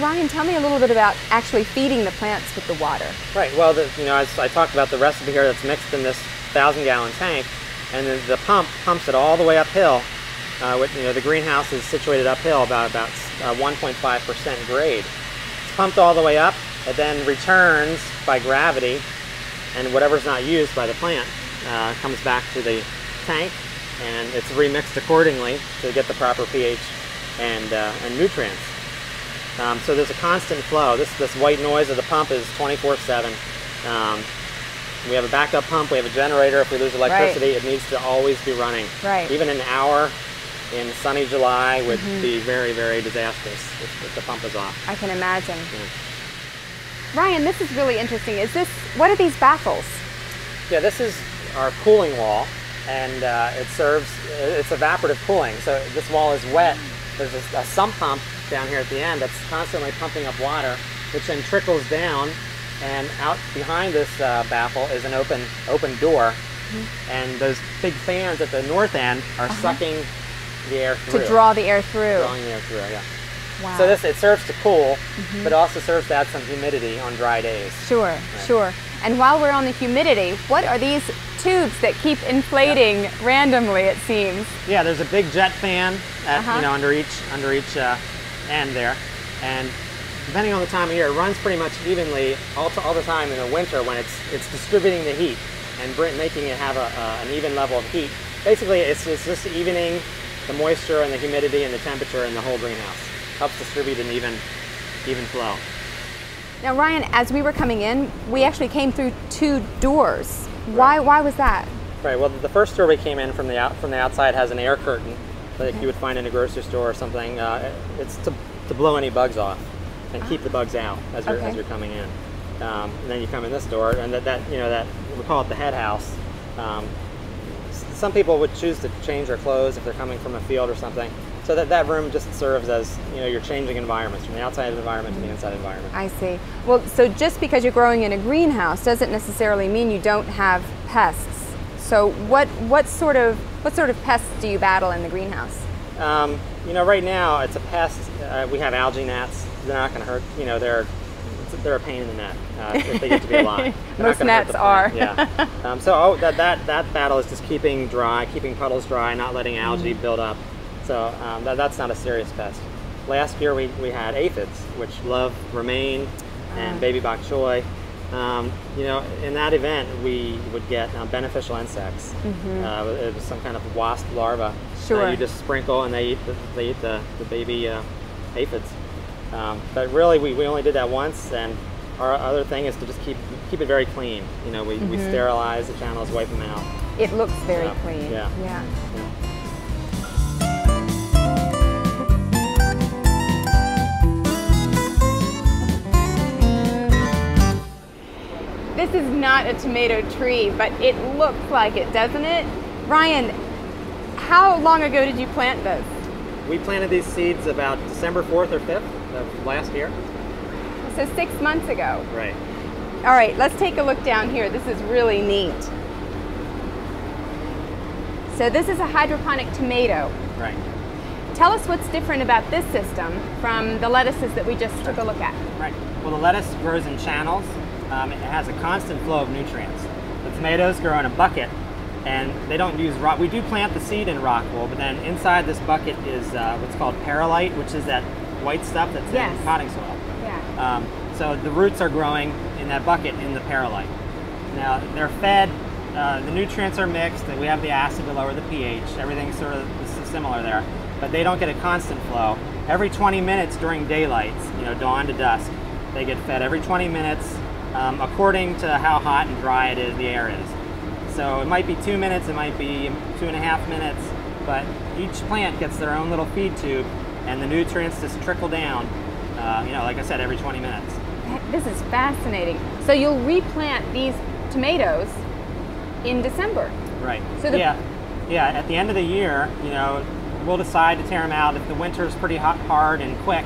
Ryan, tell me a little bit about actually feeding the plants with the water. Right. Well, the, you know, as I talked about the recipe here that's mixed in this thousand gallon tank, and the, the pump pumps it all the way uphill. Uh, with, you know, the greenhouse is situated uphill about about 1.5% uh, grade. It's pumped all the way up. It then returns by gravity, and whatever's not used by the plant uh, comes back to the tank, and it's remixed accordingly to get the proper pH and, uh, and nutrients. Um, so there's a constant flow. This, this white noise of the pump is 24-7. Um, we have a backup pump, we have a generator. If we lose electricity, right. it needs to always be running. Right. Even an hour in sunny July would mm -hmm. be very, very disastrous if, if, the pump is off. I can imagine. Yeah. Ryan, this is really interesting. Is this, what are these baffles? Yeah, this is our cooling wall, and uh, it serves, it's evaporative cooling. So this wall is wet. There's a, a sump pump down here at the end that's constantly pumping up water, which then trickles down, and out behind this uh, baffle is an open open door, mm -hmm. and those big fans at the north end are uh -huh. sucking the air through. To draw the air through. Drawing the air through, yeah. Wow. So this it serves to cool, mm -hmm. but also serves to add some humidity on dry days. Sure, right. sure. And while we're on the humidity, what are these tubes that keep inflating yeah. randomly? It seems. Yeah, there's a big jet fan at, uh -huh. you know under each under each uh, end there. And depending on the time of year, it runs pretty much evenly all, to, all the time in the winter when it's, it's distributing the heat and making it have a, uh, an even level of heat. Basically, it's, it's just evening the moisture and the humidity and the temperature in the whole greenhouse. Helps distribute an even, even flow. Now, Ryan, as we were coming in, we actually came through two doors. Why, why was that? Right. Well, the first door we came in from the out, from the outside has an air curtain like okay. you would find in a grocery store or something. Uh, it's to, to blow any bugs off and keep the bugs out as you're, okay. as you're coming in. Um, and then you come in this door, and that, that you know that we call it the head house. Um, some people would choose to change their clothes if they're coming from a field or something. So that, that room just serves as, you know, you're changing environments from the outside environment to the inside environment. I see. Well, so just because you're growing in a greenhouse doesn't necessarily mean you don't have pests. So what, what, sort of, what sort of pests do you battle in the greenhouse? Um, you know, right now it's a pest. Uh, we have algae gnats. They're not going to hurt. You know, they're they're a pain in the neck uh, if they get to be alive. Most gnats are. yeah. Um, so oh, that that that battle is just keeping dry, keeping puddles dry, not letting algae mm. build up. So um, that, that's not a serious pest. Last year we, we had aphids, which love romaine and uh. baby bok choy. Um, you know, in that event, we would get uh, beneficial insects. Mm-hmm. Uh, it was some kind of wasp larva. Sure. you just sprinkle, and they eat the, they eat the, the baby uh, aphids. Um, but really, we, we only did that once, and our other thing is to just keep keep it very clean. You know, we, mm-hmm. we sterilize the channels, wipe them out. It looks very clean. Yeah. yeah. yeah. This is not a tomato tree, but it looks like it, doesn't it? Ryan, how long ago did you plant this? We planted these seeds about December 4th or 5th of last year. So six months ago. Right. All right, let's take a look down here. This is really neat. So this is a hydroponic tomato. Right. Tell us what's different about this system from the lettuces that we just took a look at. Right. Well, the lettuce grows in channels um, it has a constant flow of nutrients. The tomatoes grow in a bucket, and they don't use rock. We do plant the seed in rock wool, but then inside this bucket is uh, what's called perlite, which is that white stuff that's yes. in potting soil. Yeah. Um, so the roots are growing in that bucket in the perlite. Now they're fed. Uh, the nutrients are mixed, and we have the acid to lower the pH. Everything's sort of similar there, but they don't get a constant flow. Every 20 minutes during daylight, you know, dawn to dusk, they get fed every 20 minutes um, according to how hot and dry it is, the air is. So it might be two minutes, it might be two and a half minutes, but each plant gets their own little feed tube and the nutrients just trickle down, uh, you know, like I said, every 20 minutes. This is fascinating. So you'll replant these tomatoes in December. Right. So yeah, yeah. At the end of the year, you know, we'll decide to tear them out. If the winter is pretty hot, hard and quick,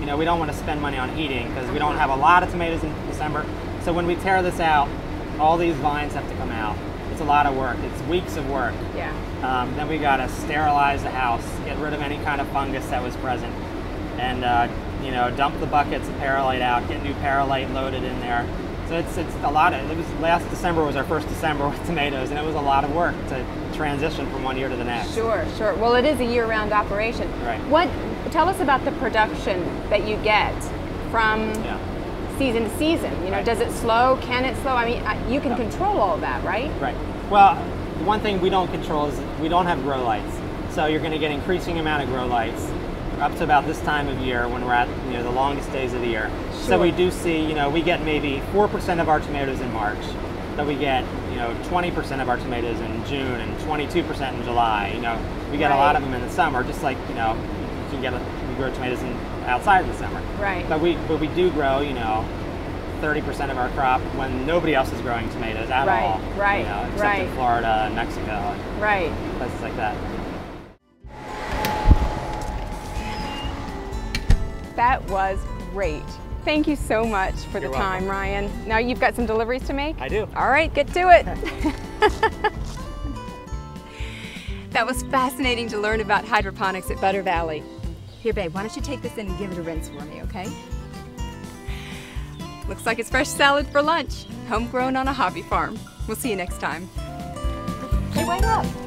you know, we don't want to spend money on heating because we don't have a lot of tomatoes in December. So when we tear this out, all these vines have to come out. It's a lot of work. It's weeks of work. Yeah. Um, then we got to sterilize the house, get rid of any kind of fungus that was present, and uh, you know, dump the buckets of perlite out, get new perlite loaded in there. So it's, it's a lot of, it was last December was our first December with tomatoes and it was a lot of work to transition from one year to the next. Sure, sure. Well, it is a year-round operation. Right. What, tell us about the production that you get from Yeah. Season to season. You know, Right. does it slow? Can it slow? I mean, I- you can control all that, right? Right. Well, the one thing we don't control is we don't have grow lights. So you're going to get increasing amount of grow lights up to about this time of year when we're at you know the longest days of the year. Sure. So we do see you know we get maybe four percent of our tomatoes in March, but we get you know 20% of our tomatoes in June and 22% in July. You know we get a lot of them in the summer, just like you know you can get a, we grow tomatoes in, outside in the summer. Right. But we but we do grow you know. 30% of our crop when nobody else is growing tomatoes at Right, all. right, You know, except right. in Florida and Mexico and Right. places like that. That was great. Thank you so much for the You're time, welcome. Ryan. Now you've got some deliveries to make? I do. All right, get to it. that was fascinating to learn about hydroponics at Butter Valley. Here, babe, why don't you take this in and give it a rinse for me, okay? Looks like it's fresh salad for lunch. Homegrown on a hobby farm. We'll see you next time. Hey, wait up.